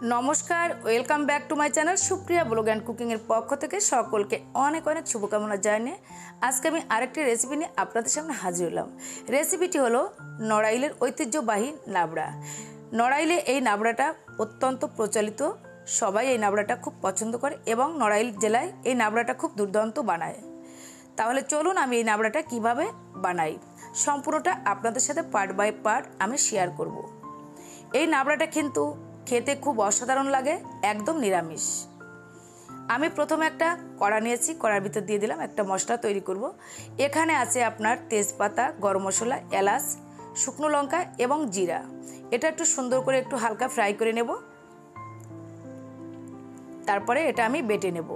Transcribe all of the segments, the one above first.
নমস্কার, welcome back to my channel Supriya blog and কুকিংয়ের পক্ষ থেকে সকলকে অনেক অনেক শুভকামনা জানিয়ে আজকে আমি আরেকটি রেসিপি নিয়ে আপনাদের সামনে হাজির হলাম। রেসিপিটি হলো নড়াইলের ঐতিহ্যবাহী নাবড়া। নড়াইলে এই নাবড়াটা অত্যন্ত প্রচলিত, সবাই এই নাবড়াটা খুব পছন্দ করে এবং নড়াইল জেলায় এই নাবড়াটা খুব দুর্দান্ত বানায়। তাহলে চলুন আমি এই নাবড়াটা কীভাবে বানাই, সম্পূর্ণটা আপনাদের সাথে পার্ট বাই পার্ট আমি শেয়ার করব। এই নাবড়াটা কিন্তু খেতে খুব অসাধারণ লাগে, একদম নিরামিষ। আমি প্রথমে একটা কড়া নিয়েছি, কড়ার ভিতর দিয়ে দিলাম, একটা মশলা তৈরি করব। এখানে আছে আপনার তেজপাতা, গরম মশলা, এলাচ, শুকনো লঙ্কা এবং জিরা। এটা একটু সুন্দর করে একটু হালকা ফ্রাই করে নেব। তারপরে এটা আমি বেটে নেব।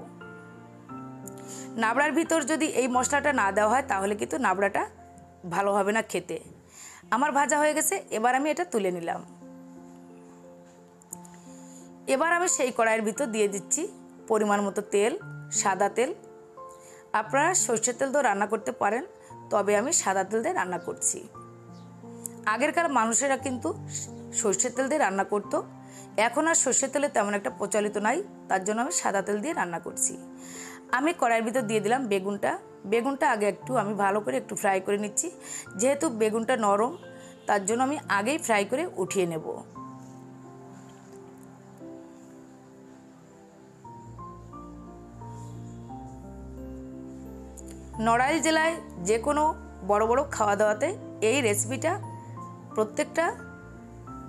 নাবড়ার ভিতর যদি এই মশলাটা না দেওয়া হয়, তাহলে কিন্তু নাবড়াটা ভালো হবে না খেতে। আমার ভাজা হয়ে গেছে, এবার আমি এটা তুলে নিলাম। এবার আমি সেই কড়াইয়ের ভিতর দিয়ে দিচ্ছি পরিমাণ মতো তেল, সাদা তেল। আপনারা সর্ষের তেল তো রান্না করতে পারেন, তবে আমি সাদা তেল দিয়ে রান্না করছি। আগেরকার মানুষেরা কিন্তু সর্ষের তেল দিয়ে রান্না করতো। এখন আর সর্ষের তেলে তেমন একটা প্রচলিত নাই, তার জন্য আমি সাদা তেল দিয়ে রান্না করছি। আমি কড়াইয়ের ভিতর দিয়ে দিলাম বেগুনটা। বেগুনটা আগে একটু আমি ভালো করে একটু ফ্রাই করে নিচ্ছি। যেহেতু বেগুনটা নরম, তার জন্য আমি আগেই ফ্রাই করে উঠিয়ে নেব। নড়াইল জেলায় যে কোনো বড় বড় খাওয়া দাওয়াতে এই রেসিপিটা প্রত্যেকটা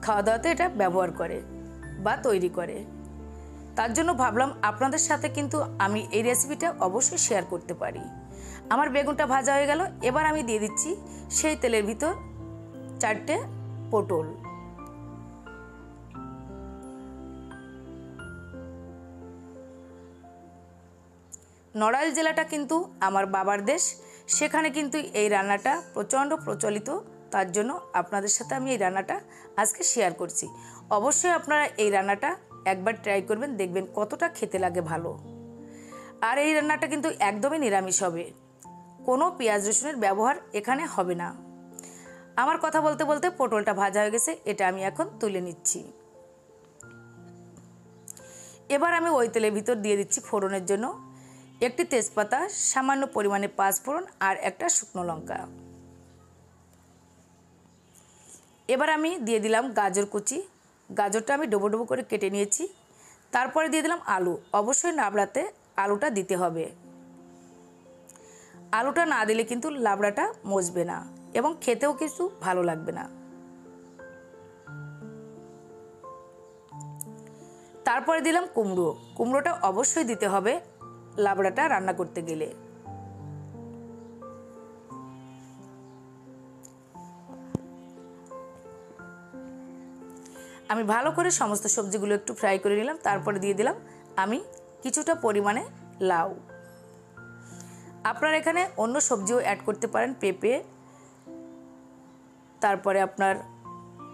খাওয়া দাওয়াতে এটা ব্যবহার করে বা তৈরি করে। তার জন্য ভাবলাম আপনাদের সাথে কিন্তু আমি এই রেসিপিটা অবশ্যই শেয়ার করতে পারি। আমার বেগুনটা ভাজা হয়ে গেল, এবার আমি দিয়ে দিচ্ছি সেই তেলের ভিতর চারটে পটল। নড়াইল জেলাটা কিন্তু আমার বাবার দেশ। সেখানে কিন্তু এই রান্নাটা প্রচণ্ড প্রচলিত। তার জন্য আপনাদের সাথে আমি এই রান্নাটা আজকে শেয়ার করছি। অবশ্যই আপনারা এই রান্নাটা একবার ট্রাই করবেন, দেখবেন কতটা খেতে লাগে ভালো। আর এই রান্নাটা কিন্তু একদমই নিরামিষ হবে। কোনো পেঁয়াজ রসুনের ব্যবহার এখানে হবে না। আমার কথা বলতে বলতে পটলটা ভাজা হয়ে গেছে, এটা আমি এখন তুলে নিচ্ছি। এবার আমি ওই তেলের ভিতর দিয়ে দিচ্ছি ফোড়নের জন্য। একটি তেজপাতা, সামান্য পরিমাণে পাঁচফোড়ন আর একটা শুকনো লঙ্কা। এবার আমি দিয়ে দিলাম গাজর কুচি। গাজরটা আমি ডোবো ডোবো করে কেটে নিয়েছি। তারপরে দিয়ে দিলাম আলু। অবশ্যই নাবড়াতে আলুটা দিতে হবে। আলুটা না দিলে কিন্তু লাবড়াটা মজবে না এবং খেতেও কিছু ভালো লাগবে না। তারপরে দিলাম কুমড়ো। কুমড়োটা অবশ্যই দিতে হবে। লাবড়াটা রান্না করতে গেলে। আমি ভালো করে সমস্ত সবজিগুলো একটু ফ্রাই করে নিলাম, তারপরে দিয়ে দিলাম আমি কিছুটা পরিমাণে লাউ। আপনার এখানে অন্য সবজিও অ্যাড করতে পারেন, পেঁপে, তারপরে আপনার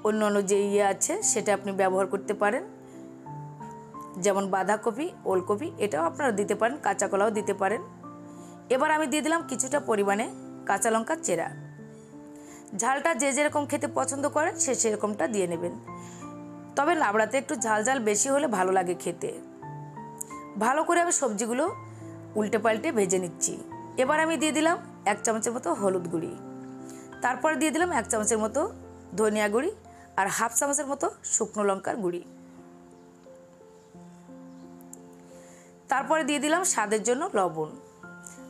অন্য অন্য যে ইয়ে আছে সেটা আপনি ব্যবহার করতে পারেন। যেমন বাঁধাকপি, ওলকপি, এটাও আপনারা দিতে পারেন কাঁচা কলাও দিতে পারেন। এবার আমি দিয়ে দিলাম কিছুটা পরিমাণে কাঁচা লঙ্কা চেরা। ঝালটা যে যেরকম খেতে পছন্দ করেন, সে সেরকমটা দিয়ে নেবেন। তবে লাবড়াতে একটু ঝাল ঝাল বেশি হলে ভালো লাগে খেতে। ভালো করে আমি সবজিগুলো উল্টে পাল্টে ভেজে নিচ্ছি। এবার আমি দিয়ে দিলাম এক চামচের মতো হলুদ গুঁড়ি। তারপর দিয়ে দিলাম এক চামচের মতো ধনিয়া গুঁড়ি আর হাফ চামচের মতো শুকনো লঙ্কার গুঁড়ি। তারপরে দিয়ে দিলাম স্বাদের জন্য লবণ।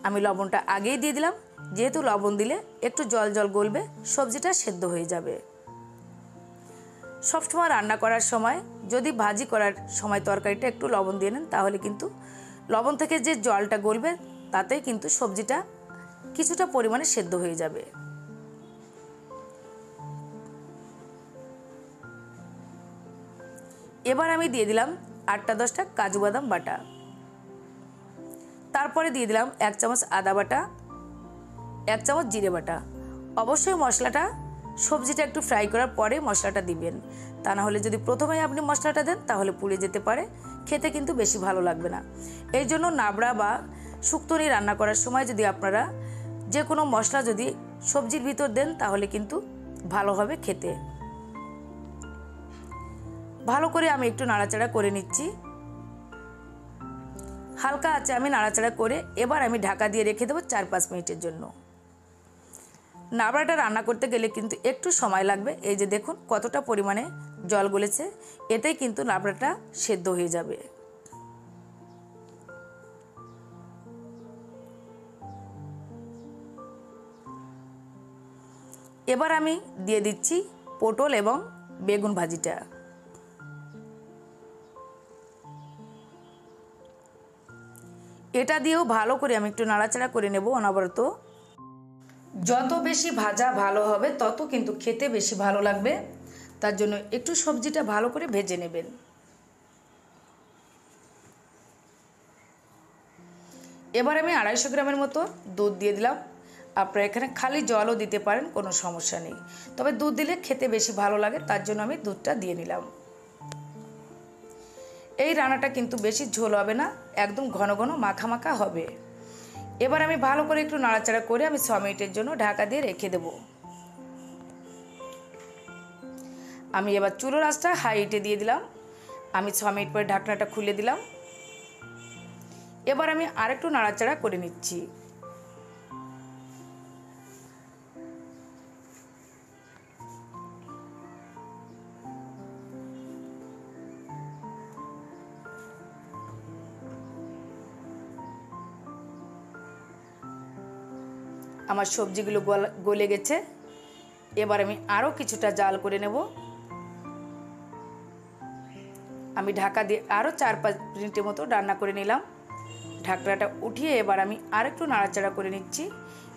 আমি লবণটা আগেই দিয়ে দিলাম, যেহেতু লবণ দিলে একটু জল জল গলবে, সবজিটা সেদ্ধ হয়ে যাবে। সবসময় রান্না করার সময়, যদি ভাজি করার সময় তরকারিটা একটু লবণ দিয়ে নেন, তাহলে কিন্তু লবণ থেকে যে জলটা গলবে তাতে কিন্তু সবজিটা কিছুটা পরিমাণে সেদ্ধ হয়ে যাবে। এবার আমি দিয়ে দিলাম আটটা দশটা কাজু বাদাম বাটা। তারপরে দিয়ে দিলাম এক চামচ আদা বাটা, এক চামচ জিরে বাটা। অবশ্যই মশলাটা, সবজিটা একটু ফ্রাই করার পরে মশলাটা দিবেন। তা না হলে যদি প্রথমেই আপনি মশলাটা দেন, তাহলে পুড়ে যেতে পারে। খেতে কিন্তু বেশি ভালো লাগবে না। এই জন্য নাবড়া বা শুক্তনি রান্না করার সময় যদি আপনারা যে কোনো মশলা যদি সবজির ভিতর দেন, তাহলে কিন্তু ভালো হবে খেতে। ভালো করে আমি একটু নাড়াচাড়া করে নিচ্ছি। হালকা আছে আমি নাড়াচাড়া করে এবার আমি ঢাকা দিয়ে রেখে দেবো চার পাঁচ মিনিটের জন্য। নাবড়াটা রান্না করতে গেলে কিন্তু একটু সময় লাগবে। এই যে দেখুন কতটা পরিমাণে জল গলেছে, এতেই কিন্তু নাবড়াটা সেদ্ধ হয়ে যাবে। এবার আমি দিয়ে দিচ্ছি পটল এবং বেগুন ভাজিটা। এটা দিয়েও ভালো করে আমি একটু নাড়াচাড়া করে নেব অনবরত। যত বেশি ভাজা ভালো হবে, তত কিন্তু খেতে বেশি ভালো লাগবে। তার জন্য একটু সবজিটা ভালো করে ভেজে নেবেন। এবার আমি আড়াইশো গ্রামের মতো দুধ দিয়ে দিলাম। আপনারা এখানে খালি জলও দিতে পারেন, কোনো সমস্যা নেই। তবে দুধ দিলে খেতে বেশি ভালো লাগে, তার জন্য আমি দুধটা দিয়ে নিলাম। এই রান্নাটা কিন্তু বেশি ঝোল হবে না, একদম ঘন ঘন মাখা মাখা হবে। এবার আমি ভালো করে একটু নাড়াচাড়া করে আমি ছ মিনিটের জন্য ঢাকা দিয়ে রেখে দেব। আমি এবার চুলো রাসটা হাইটে দিয়ে দিলাম। আমি ছ মিনিট পরে ঢাকনাটা খুলে দিলাম। এবার আমি আরেকটু নাড়াচাড়া করে নিচ্ছি। আমার সবজিগুলো গলে গেছে। এবার আমি আরও কিছুটা জাল করে নেব। আমি ঢাকা দিয়ে আরও চার পাঁচ মিনিটের মতো রান্না করে নিলাম। ঢাকনাটা উঠিয়ে এবার আমি আরেকটু নাড়াচাড়া করে নিচ্ছি।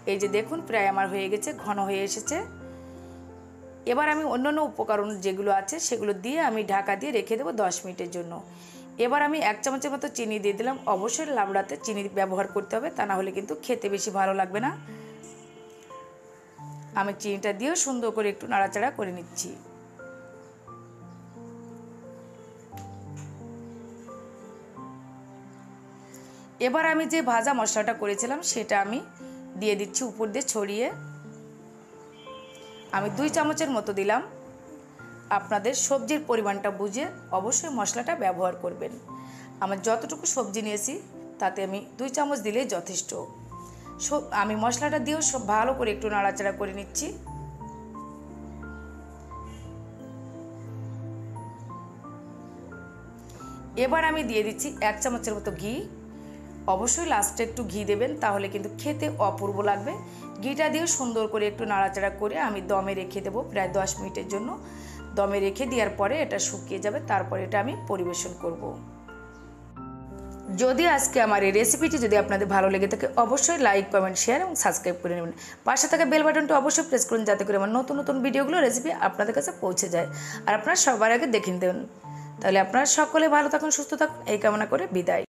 এই যে দেখুন, প্রায় আমার হয়ে গেছে, ঘন হয়ে এসেছে। এবার আমি অন্যান্য উপকরণ যেগুলো আছে, সেগুলো দিয়ে আমি ঢাকা দিয়ে রেখে দেবো দশ মিনিটের জন্য। এবার আমি এক চামচের মতো চিনি দিয়ে দিলাম। অবশ্যই লাবড়াতে চিনি ব্যবহার করতে হবে, তা না হলে কিন্তু খেতে বেশি ভালো লাগবে না। আমি চিনিটা দিয়েও সুন্দর করে একটু নাড়াচাড়া করে নিচ্ছি। এবার আমি যে ভাজা মশলাটা করেছিলাম, সেটা আমি দিয়ে দিচ্ছি উপর দিয়ে ছড়িয়ে। আমি দুই চামচের মতো দিলাম। আপনাদের সবজির পরিমাণটা বুঝে অবশ্যই মশলাটা ব্যবহার করবেন। আমার যতটুকু সবজি নিয়েছি, তাতে আমি দুই চামচ দিলেই যথেষ্ট। আমি মশলাটা দিয়েও সব ভালো করে একটু নাড়াচাড়া করে নিচ্ছি। এবার আমি দিয়ে দিচ্ছি এক চামচের মতো ঘি। অবশ্যই লাস্টে একটু ঘি দেবেন, তাহলে কিন্তু খেতে অপূর্ব লাগবে। ঘিটা দিয়ে সুন্দর করে একটু নাড়াচাড়া করে আমি দমে রেখে দেবো প্রায় দশ মিনিটের জন্য। দমে রেখে দেওয়ার পরে এটা শুকিয়ে যাবে, তারপরে এটা আমি পরিবেশন করব। যদি আজকে আমার এই রেসিপিটি যদি আপনাদের ভালো লেগে থাকে, অবশ্যই লাইক কমেন্ট শেয়ার এবং সাবস্ক্রাইব করে নেবেন। পাশে থাকা বেল বাটনটি অবশ্যই প্রেস করুন যাতে করে আমার নতুন নতুন ভিডিওগুলো রেসিপি আপনাদের কাছে পৌঁছে যায়। আর আপনারা সবার আগে দেখে নিতে তাহলে আপনারা সকলে ভালো থাকুন, সুস্থ থাকুন। এই কামনা করে বিদায়।